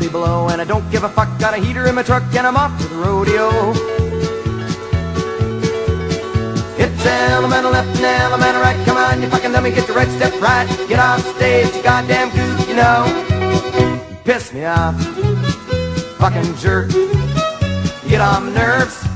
40 below and I don't give a fuck. Got a heater in my truck and I'm off to the rodeo. It's allemande left and allemande right. Come on, you fucking dummy, get your right step right. Get off stage, you goddamn goof, you know. Piss me off, fucking jerk. Get on my nerves.